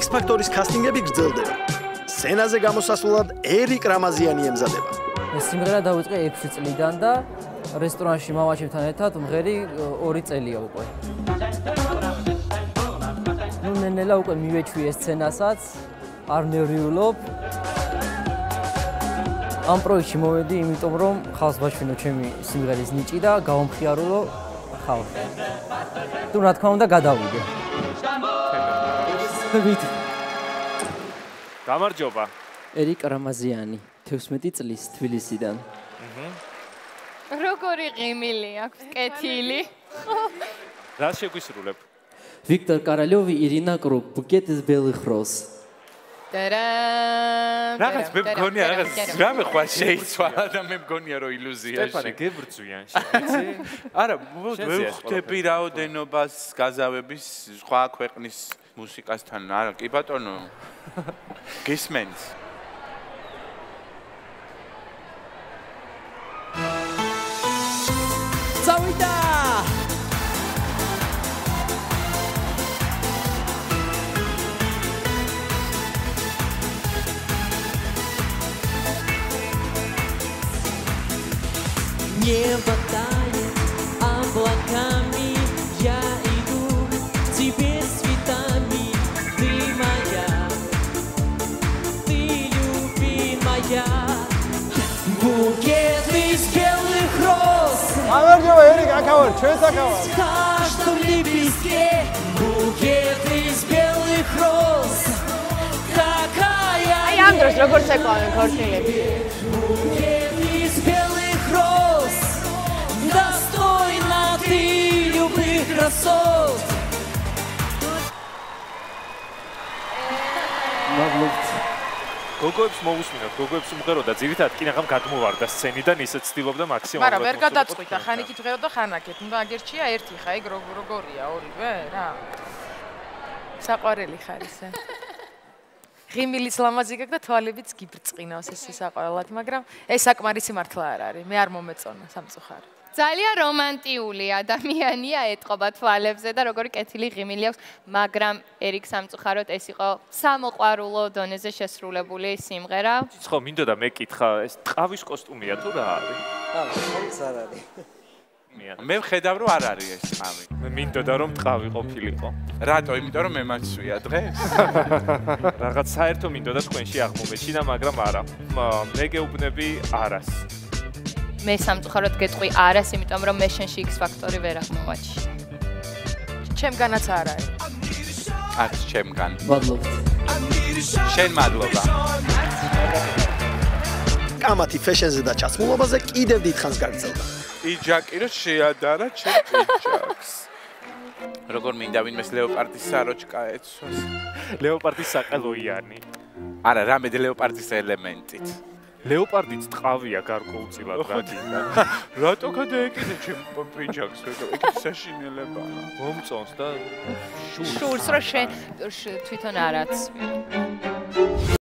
X Factor-ის კასტინგები გრძელდება. სცენაზე გამოსასვლელად ერიკ რამაზიანი ემზადება. ეს სიმღერა დაიწყე 6 წლიდან და რესტორანში მამაჩემთან ერთად მღერი 2 წელია უკვე. ნუ ნენელა უკვე მივეჩვი ეს სცენასაც, არ ნერვიულობ. ამ პროექტში მოვედი, იმიტომ რომ ხალხს ვაჩვენო ჩემი სიმღერის ნიჭი და გავამხიარულო ხალხს. თუ რა თქმა უნდა გადავიდე. ვით. გამარჯობა. ერიკ რამაზიანი, 11 წლის თბილისიდან. როგორი ღიმილი აქვს კეთილი. რა შეგვისრულებ? ვიქტორ კარალიოვი, ირინა კრუკ, ბუკეტის ბელი ხროს. დარამ. რაღაც მე მგონია რაღაც რამე ხვალ შეიცვალა და მე მგონია რომ ილუზიაში. სტეფანე გებრძვიან შეიძლება. არა, ვხვდები რაოდენობას გაზავების სხვა ქვეყნის მუსიკასთან. არა, კი ბატონო. გისმენს? წავიდა! Небо тает облаками, любимая. Букет из белых роз, გამარჯობა ერიკ აკავარ ჩვენს აკავარ в каждом лепестке букет из белых роз. Какая აი ამ დროს როგორ შეკვავენ ქორწილები? გოგოებს მოусმინოთ, გოგოებს უმღერო და ძირითადად კი ნახამ გადმოვარდა სცენიდან ისეთ ცდილობდა მაქსიმალურად. მაგრამ ვერ გადაწყვიტა, თქვენთან. ხან იქით ვღერო და ხან აქეთ. უნდა აგერჩია ერთი ხა, ეგ როგორ- როგორია ორივე რა. საყვარელი ხარ ისე. ღიმილიც ლამაზი გაქვს და თვალებიც გიბრწყინავს ეს საყვარელად, მაგრამ ეს საკმარისი მართლა არ არის. მე არ მომეწონა სამწუხაროდ. ძალიან რომანტიული ადამიანია ეთყობა თვალებზე და როგორი კეთილი ღიმილი აქვს, მაგრამ ერიკ სამწუხაროდ ეს იყო სამოყვარულო დონეზე შესრულებული სიმღერა. ხო, მინდოდა მეკითხა, ეს ტყავის კოსტუმია თუ რა არის? არა, ხოც არ არის. მე ვხედავ რომ არ არის ეს თავი. მე მინდოდა რომ ტყავი ყოფილიყო. რატო? იმიტომ რომ მე მაცვია დღეს. რაღაც საერთო მინდოდა თქვენში აღმომეჩინა, მაგრამ არა. მე გეუბნები არას. მე სამწუხაროდ გეტყვი არას, იმიტომ რომ მე შენში X ფაქტორი ვერ აღმოვაჩი. ჩემგანაც არ არის. არის ჩემგან. მადლობთ. შენ მადლობა. კამათი ფეშენზე და ჩაცმულობაზე კიდევ დიდხანს გაგრძელდა. პიჯაკი რო შეადარა ჩემ პიჯაკს. როგორ მინდა ვინმეს ლეოპარდის საროჭკა ეცვას. ლეოპარდის საყელოიანი. არა, რამე ლეოპარდის ელემენტით. ლეოპარდიც ტყავია გარკვეულწილად რა გინდა. რატო გადაეკიდე ჩემ პიჯაკს? ეგ საშინელებაა. მომწონს და შურს რო შენ შ- თვითონ არაცვი.